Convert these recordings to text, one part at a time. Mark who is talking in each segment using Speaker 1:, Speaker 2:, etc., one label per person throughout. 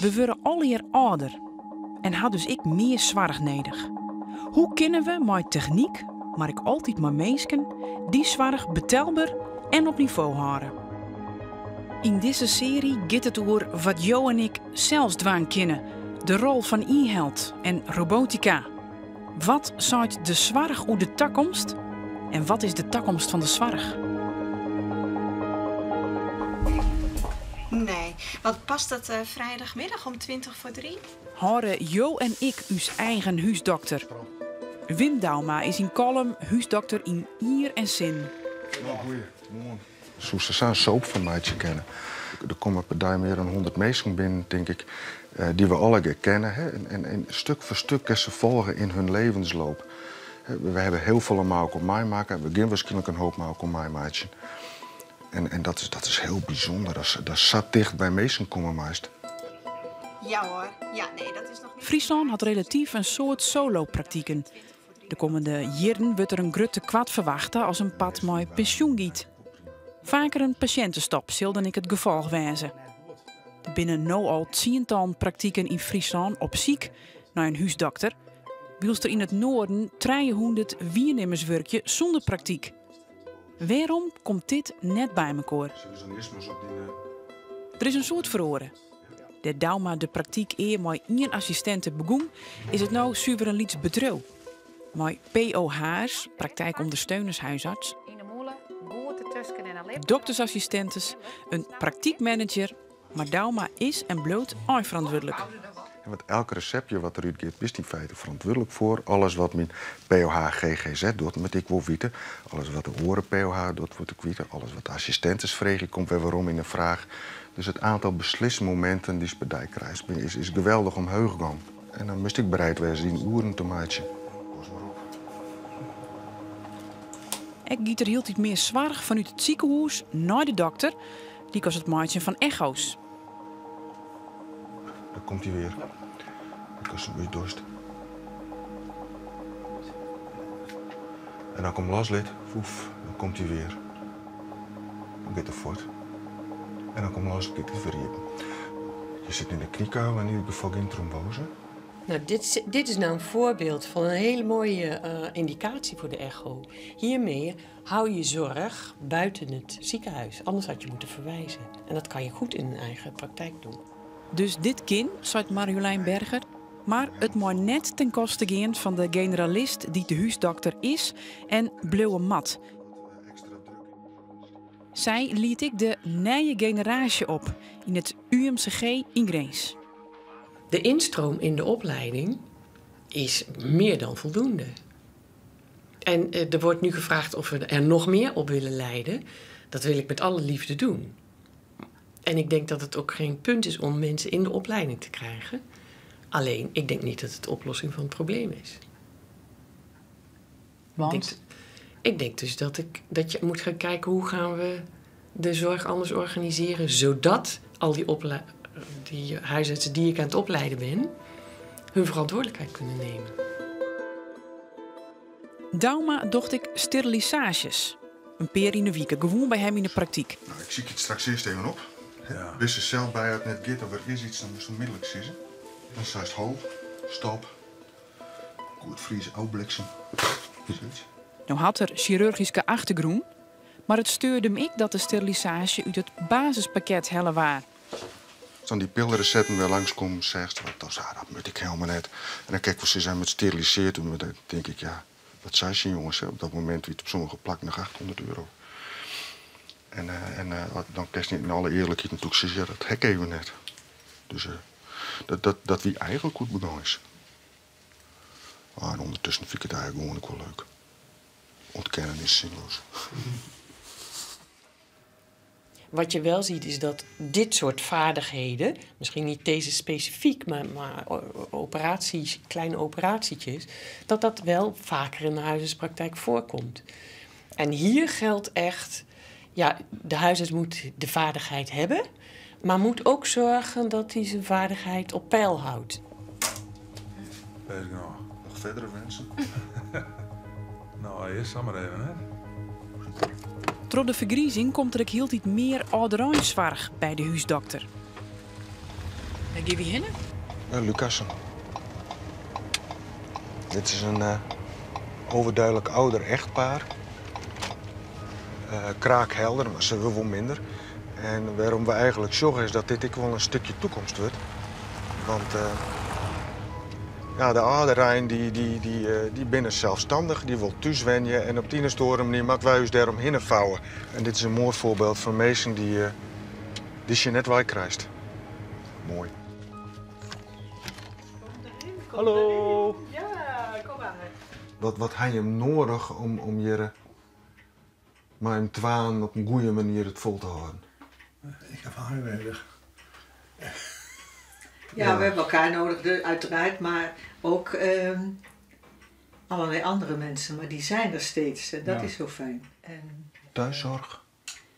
Speaker 1: We worden alweer ouder en had dus ik meer zwaar nodig. Hoe kunnen we met techniek, maar ik altijd maar mensen, die zwaar betelbaar en op niveau houden? In deze serie gaat het over wat Jo en ik zelfs dwaan kennen. De rol van e-held en robotica. Wat zaait de zwarg hoe de toekomst? En wat is de toekomst van de zwarg?
Speaker 2: Wat past dat eh, vrijdagmiddag om 20 voor 3?
Speaker 1: Horen Jo en ik uw eigen huisdokter. Wim Dauma is in column huisdokter in Ier en Zin.
Speaker 3: Zoals ze zo'n soap van mij kennen. Er komen per dag meer dan 100 mensen binnen, denk ik, eh, die we alle kennen. Hè? En, en, en stuk voor stuk kunnen ze volgen in hun levensloop. Hè, We hebben heel veel om op mij maken. We beginnen waarschijnlijk een hoop maar om mij maken. En, en dat, is, dat is heel bijzonder. Dat, dat zat dicht bij meest.
Speaker 2: Ja hoor. Ja, nee, dat is nog niet...
Speaker 1: Friesland had relatief een soort solo-praktieken. De komende jaren wordt er een grutte kwad verwachten als een pad mooi pensioen giet. Vaker een patiëntenstop, zulde ik het gevolg wijzen. Er binnen no al tiental praktieken in Friesland op ziek naar een huisdokter. Wielst er in het noorden 300 wiernemerswerkje zonder praktijk. Waarom komt dit net bij elkaar? Er is een soort verhoren. De Dauma de praktijk eer met één assistente begon, is het nou zuiver een lieds bedrijf. Met POH's, praktijkondersteunershuisarts,
Speaker 4: in
Speaker 1: doktersassistentes, een praktijkmanager, maar Dauma is en bloot eindverantwoordelijk.
Speaker 3: Want elk receptje wat eruit gaat, is in feite verantwoordelijk voor. Alles wat mijn POH GGZ doet, moet ik wel weten. Alles wat de horen POH doet, moet ik weten. Alles wat de assistentes vragen, komt weer waarom in een vraag. Dus het aantal beslissmomenten die ze bij krijgt, is, is geweldig omhoog gegaan. En dan moest ik bereid zijn die oeren te maken.
Speaker 1: Ik giet er hield iets meer zwaar vanuit het ziekenhuis naar de dokter, die kost het maatje van echo's.
Speaker 3: Dan komt hij weer. Dan is een beetje dorst. En dan komt Laslid. Dan komt hij weer. Dan gaat hij voort. En dan komt Las, gaat hij weer. Je zit in de kniekou en in ieder geval geen trombose.
Speaker 5: Nou, dit, dit is nou een voorbeeld van een hele mooie eh, indicatie voor de echo. Hiermee hou je zorg buiten het ziekenhuis. Anders had je moeten verwijzen. En dat kan je goed in een eigen praktijk doen.
Speaker 1: Dus dit kind, zei Marjolein Berger, maar het moet net ten koste gaan van de generalist die de huisdokter is en blauwe mat. Zij liet ik de nieuwe generatie op in het UMCG in Greens.
Speaker 5: De instroom in de opleiding is meer dan voldoende. En eh, er wordt nu gevraagd of we er nog meer op willen leiden. Dat wil ik met alle liefde doen. En ik denk dat het ook geen punt is om mensen in de opleiding te krijgen. Alleen, ik denk niet dat het de oplossing van het probleem is. Ik denk, ik denk dus dat, ik, dat je moet gaan kijken hoe gaan we de zorg anders organiseren, zodat al die, die huisartsen die ik aan het opleiden ben, hun verantwoordelijkheid kunnen nemen.
Speaker 1: Dauma docht ik sterilisages. Een peer in de week, gewoon bij hem in de praktijk.
Speaker 3: Nou, ik zie het straks eerst even op.
Speaker 6: Ja.
Speaker 3: Wist ze zelf bij het net gaat of er is iets, dan moest je onmiddellijk zitten. Dan zei het hoog, stop. Goed vriezen, oud bliksem. Zoiets.
Speaker 1: Nou had er chirurgische achtergrond, maar het steurde hem ik dat de sterilisage uit het basispakket helle waar.
Speaker 3: Als dan die pillenrecepten weer langskomen, zegt ze, wat ah, dat moet ik helemaal net. En dan kijk of ze zijn met steriliseerd. Dan denk ik, ja, wat zei ze jongens, hè? op dat moment wie het op sommige plakken nog 800 euro. En, eh, en eh, dan kan je niet in alle eerlijkheid natuurlijk zeggen, dat hek even net. Dus eh, dat, dat, dat wie eigenlijk goed begonnen is. Ah, en ondertussen vind ik het eigenlijk gewoon wel leuk. Ontkennen is zinloos.
Speaker 5: Wat je wel ziet is dat dit soort vaardigheden, misschien niet deze specifiek, maar, maar operaties, kleine operatietjes, dat dat wel vaker in de huisartspraktijk voorkomt. En hier geldt echt, ja, de huisarts moet de vaardigheid hebben, maar moet ook zorgen dat hij zijn vaardigheid op peil houdt.
Speaker 6: Weet ik nog.
Speaker 3: Nog verdere wensen?
Speaker 6: Nou, eerst maar even, hè.
Speaker 1: Door de vergriezing komt er ook heel iets meer ouderijnsvarg bij de huisdokter. Waar geef je heen?
Speaker 3: Lucassen. Dit is een eh, overduidelijk ouder echtpaar. Eh, kraakhelder, maar ze wil wel minder. En waarom we eigenlijk zorgen is dat dit ik wel een stukje toekomst wordt. Want eh, ja, de Aderijn die, die, die, eh, die binnen zelfstandig, die wil thuiswenjen. En op die storen manier maken wij ons daarom vouwen. En dit is een mooi voorbeeld van mensen die, die je net wij krijgt. Mooi.
Speaker 7: Hallo.
Speaker 3: Wat, wat heb je nodig om, om je maar een twaan op een goede manier het vol te houden?
Speaker 6: Ik heb haar weinig.
Speaker 8: Ja, we hebben elkaar nodig, de- uiteraard, maar ook ehm, allerlei andere mensen. Maar die zijn er steeds en dat
Speaker 6: Ja.
Speaker 8: is zo fijn. En
Speaker 3: Thuiszorg?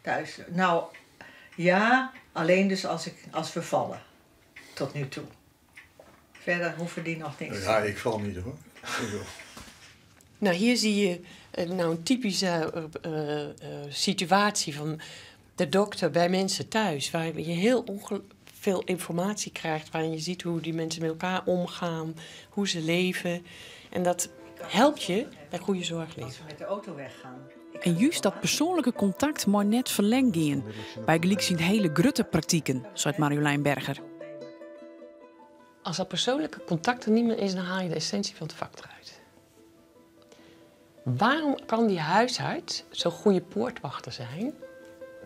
Speaker 8: thuis, nou ja, alleen dus als, ik, als we vallen. Tot nu toe. Verder hoeven die nog niks.
Speaker 6: Ja, ik val niet hoor.
Speaker 5: Nou, hier zie je eh, nou een typische eh, eh, situatie van de dokter bij mensen thuis, waar je heel veel informatie krijgt, waarin je ziet hoe die mensen met elkaar omgaan, hoe ze leven. En dat helpt je bij goede zorg
Speaker 8: Als
Speaker 5: leven.
Speaker 8: we met de auto weggaan.
Speaker 1: En juist dat persoonlijke contact maar net verlengd gaan. Bij gelijk zien hele grutte praktijken, zei Marjolein Berger.
Speaker 5: Als dat persoonlijke contact er niet meer is, dan haal je de essentie van het vak eruit. Waarom kan die huisarts zo'n goede poortwachter zijn?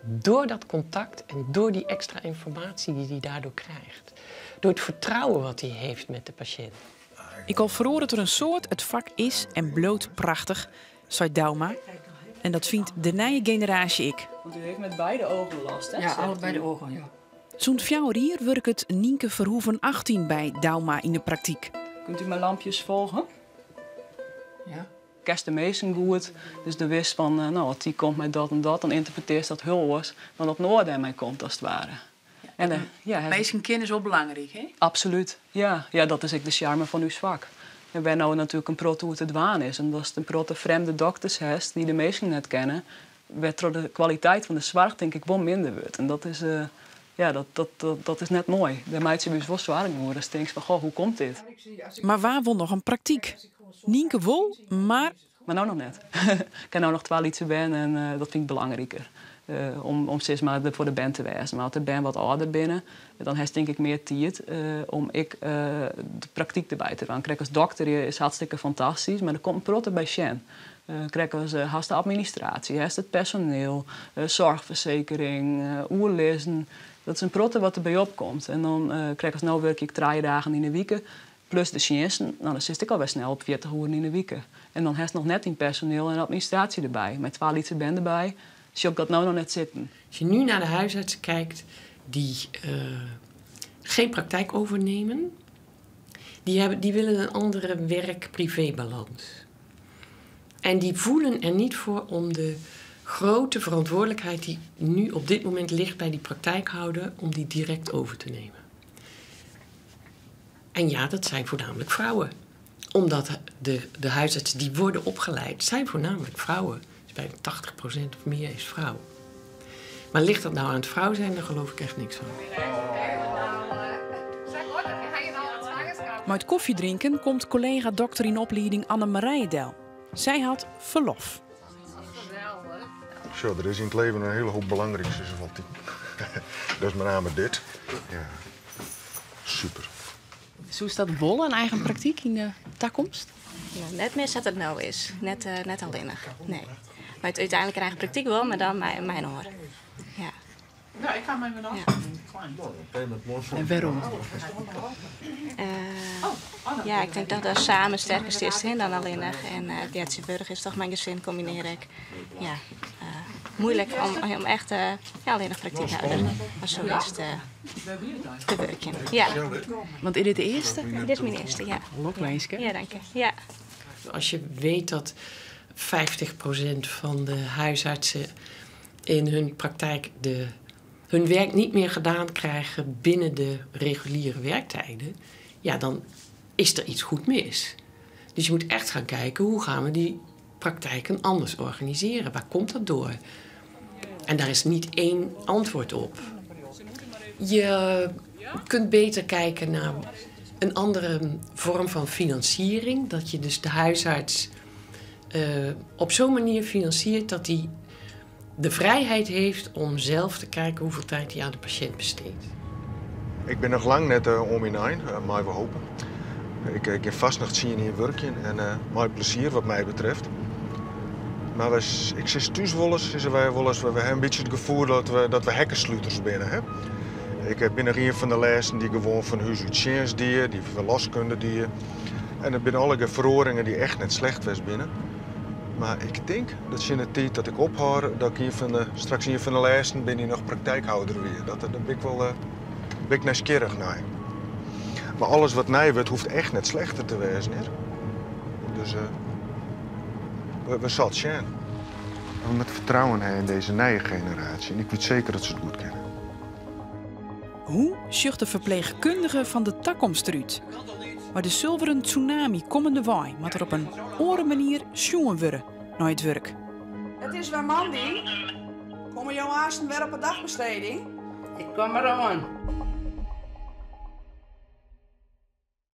Speaker 5: Door dat contact en door die extra informatie die hij daardoor krijgt. Door het vertrouwen wat hij heeft met de patiënt.
Speaker 1: Ik al verhoor dat er een soort het vak is en bloot prachtig, zei Dauma. En dat vindt de nieuwe generatie ik.
Speaker 7: Want u heeft met beide ogen last, hè?
Speaker 9: Ja, allebei de ogen, ja.
Speaker 1: Zo'n fjouwer hier werkt het Nienke Verhoeven 18 bij Dauma in de praktijk.
Speaker 7: Kunt u mijn lampjes volgen?
Speaker 9: ja.
Speaker 7: Kerst de meesten goed. Dus de wist van, eh, nou, als die komt met dat en dat, dan interpreteert dat heel was. Dan op noorden mij komt, als het ware. En, eh, ja,
Speaker 9: kennen is wel belangrijk, hè?
Speaker 7: Absoluut, ja. ja. Dat is ook de charme van uw vak. We hebben nou natuurlijk een prot hoe het het waan is. En dat is een protte vreemde dokters heeft die de meesten net kennen. Werd door de kwaliteit van de zorg denk ik wel minder wordt. En dat is, eh, ja, dat, dat, dat, dat is net mooi. De meid ze wel zwaar geworden. Dus denk van, goh, hoe komt dit?
Speaker 1: Maar waar won nog een praktijk? Nienke wol, maar
Speaker 7: Maar nou nog net. ik kan nou nog twaalf ben en eh, dat vind ik belangrijker. Eh, om, om steeds maar de- voor de band te wijzen. Maar als de band wat ouder binnen, dan heeft denk ik meer tijd eh, om ik de praktijk erbij te doen. Kijk, als dokter is hartstikke fantastisch, maar er komt een protte bij Shen. Kijk, als uh, de administratie, het personeel, zorgverzekering, oerlezen. Dat is een protte wat erbij opkomt. En dan kijk, als nou werk ik drie dagen in de week, plus de Chinezen, nou, dan zit ik alweer snel op 40 uur in de week. En dan heeft nog net in personeel en administratie erbij. Met 12 liter band erbij. Zie ik dat nou nog net zitten.
Speaker 5: Als je nu naar de huisartsen kijkt die eh, geen praktijk overnemen, die, hebben, die willen een andere werk-privé-balans. En die voelen er niet voor om de grote verantwoordelijkheid die nu op dit moment ligt bij die praktijkhouder, om die direct over te nemen. En ja, dat zijn voornamelijk vrouwen. Omdat de, de huisartsen die worden opgeleid, zijn voornamelijk vrouwen. Dus bij 80% of meer is vrouw. Maar ligt dat nou aan het vrouw zijn, daar geloof ik echt niks van.
Speaker 1: Maar het koffiedrinken komt collega dokter in opleiding Anne Marijendel. Zij had verlof.
Speaker 3: Zo, er is in het leven een hele hoop belangrijks dat is met name dit. Ja. Super.
Speaker 9: Zo is dat wol een eigen praktijk in de toekomst?
Speaker 10: Net mis dat het nou is. Net, eh, net alleen nog. Nee. Maar het uiteindelijk eigen praktijk wel, maar dan mijn, mijn hoor. Ja.
Speaker 9: Ja, ik ga mij weer
Speaker 10: Ja.
Speaker 9: En waarom?
Speaker 10: Eh, ja, ik denk dat dat samen sterker is hè, dan alleen nog. En uh, Burg is toch mijn gezin, combineer ik. Ja, uh, moeilijk om, om echt uh, ja, alleen nog praktijk te houden. Maar zo is het uh, te werken. Ja.
Speaker 9: Want is dit de eerste?
Speaker 10: Dit is mijn eerste, ja. Ja, dank je. Ja.
Speaker 5: Als je weet dat 50% van de huisartsen in hun praktijk de, hun werk niet meer gedaan krijgen binnen de reguliere werktijden, ja, dan is er iets goed mis. Dus je moet echt gaan kijken hoe gaan we die praktijken anders organiseren. Waar komt dat door? En daar is niet één antwoord op. Je kunt beter kijken naar een andere vorm van financiering. Dat je dus de huisarts eh, op zo'n manier financiert dat hij de vrijheid heeft om zelf te kijken hoeveel tijd hij aan de patiënt besteedt.
Speaker 3: Ik ben nog lang net uh, om in uh, maar we hopen. Ik, ik heb vast nog zien in werkje en uh, mooi plezier wat mij betreft. Maar we, ik zie thuis wel eens, wij wel we hebben een beetje het gevoel dat we, dat we hekkensluiters binnen hebben. Ik ben er een van de lessen die gewoon van huis uit die, die verloskunde die. En er zijn alle verhoringen die echt net slecht was binnen. Maar ik denk dat in de tijd dat ik ophoud, dat ik hier van de, straks hier van de lessen ben je nog praktijkhouder weer. Dat, dat ben ik wel uh, ben ik nieuwsgierig naar. Maar alles wat mij wordt, hoeft echt net slechter te wezen. Hè? Dus uh, we, we zal het zijn. We met vertrouwen hebben in deze nieuwe generatie. En ik weet zeker dat ze het goed kennen.
Speaker 1: Hoe zucht de verpleegkundige van de takkomstruut? Maar de zilveren tsunami komende waai moet er op een oren manier sjoen worden naar het werk.
Speaker 11: Het is weer Mandy. Komen jouw haasten weer op een dagbesteding?
Speaker 12: Ik kom er aan.